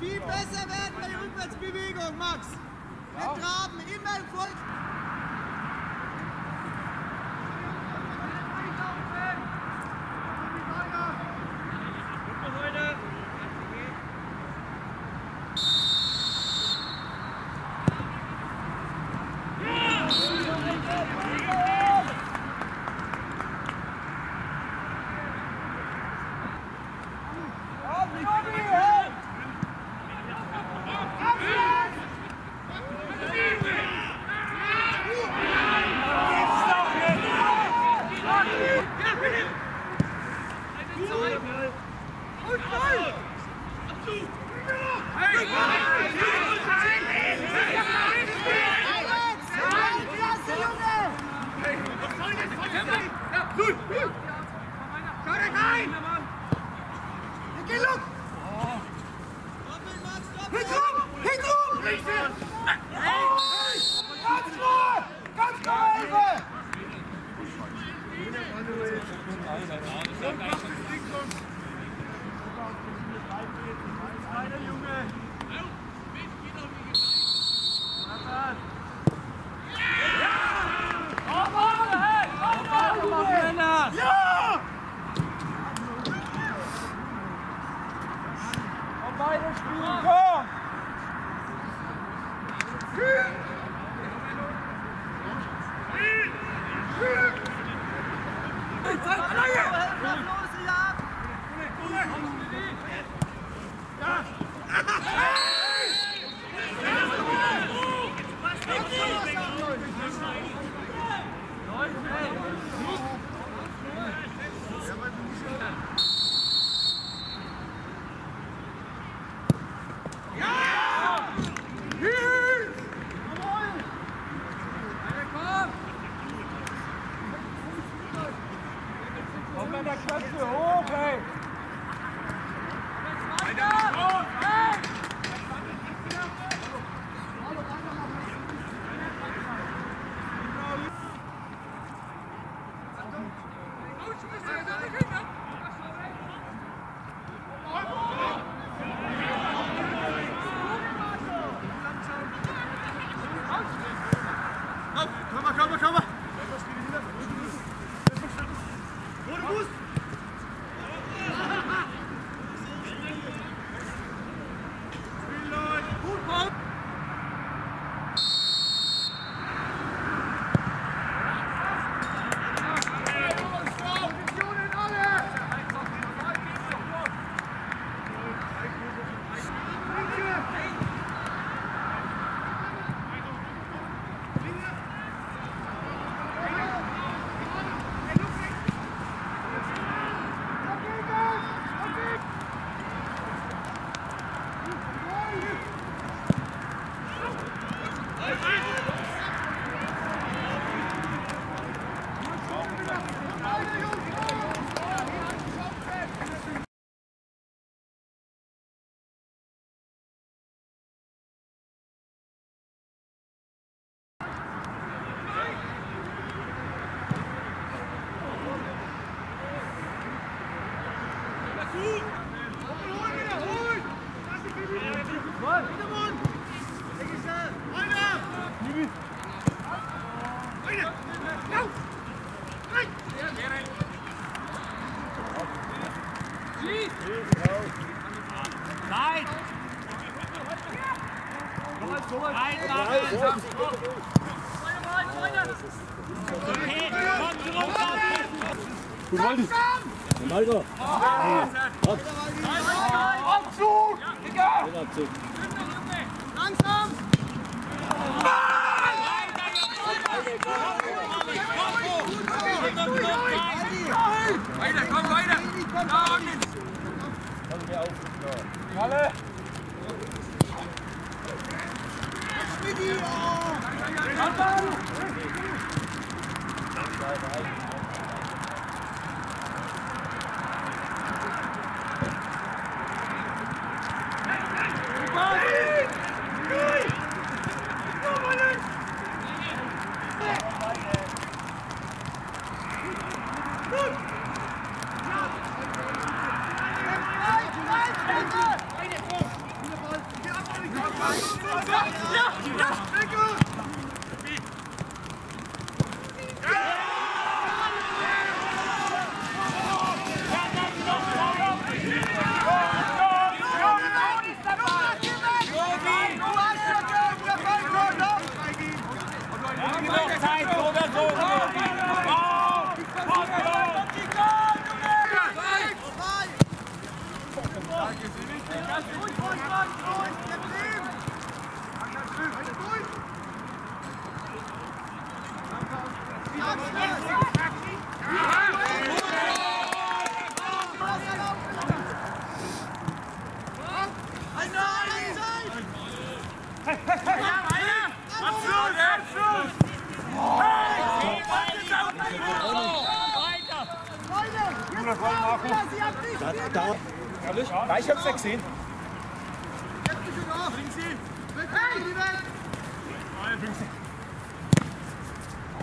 viel besser werden bei der Rückwärtsbewegung, Max. Wir traben immer im Voll. Mit der Köpfe hoch, ey! Komm Nein! Nein, komm Gut, Waldi. Malter. Abzug! Digga! Abzug. Langsam! Weiter, komm, weiter! Da unten! Kalle! Schmidti, oh! Komm, Ja, ich hab's ja gesehen.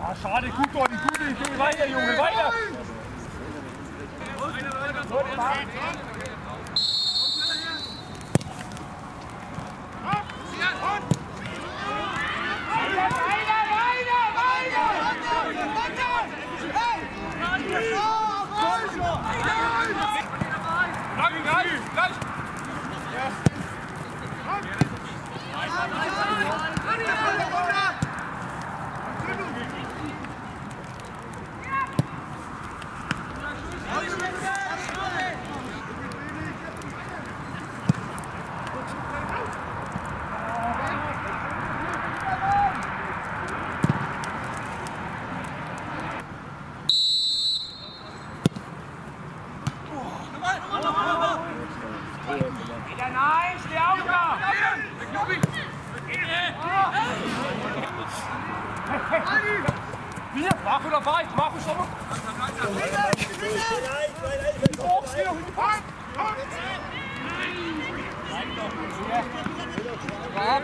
Ah, schade, gut, Dorni, gut, Junge, weiter, Junge, weiter. Lang, Wir, Marco dabei, Marco schon mal. Hoch, hier, hoch. Ja.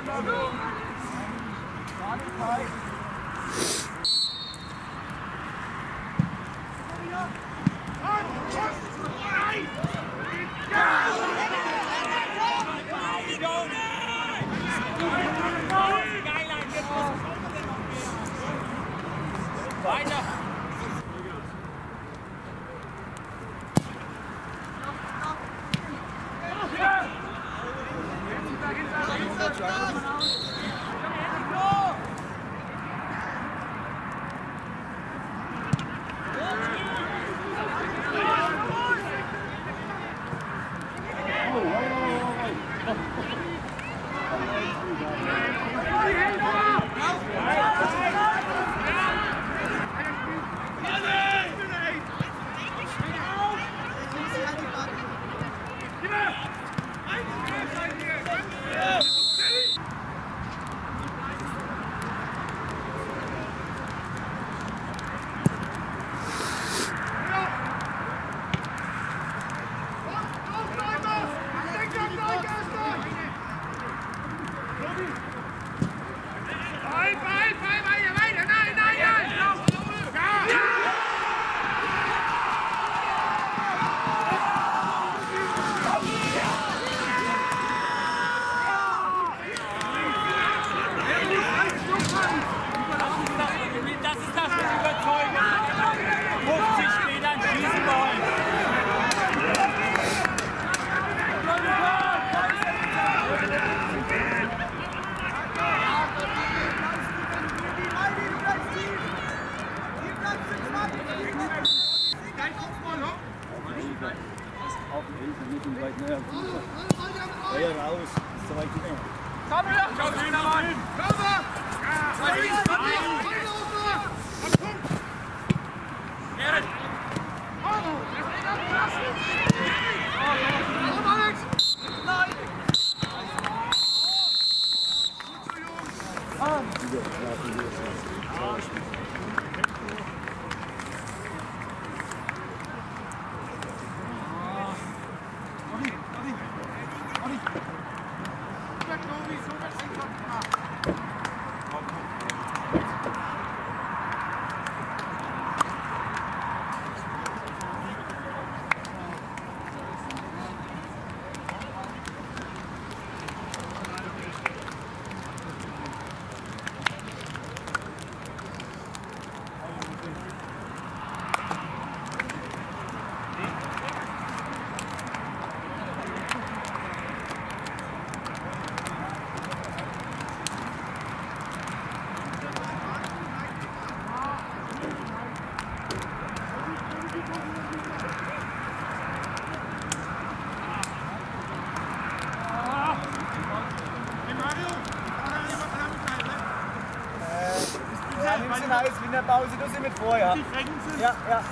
Das Ja, nimm sie raus, Winterpause, du sie mit vor, ja. Die Recken sind. Ja, ja.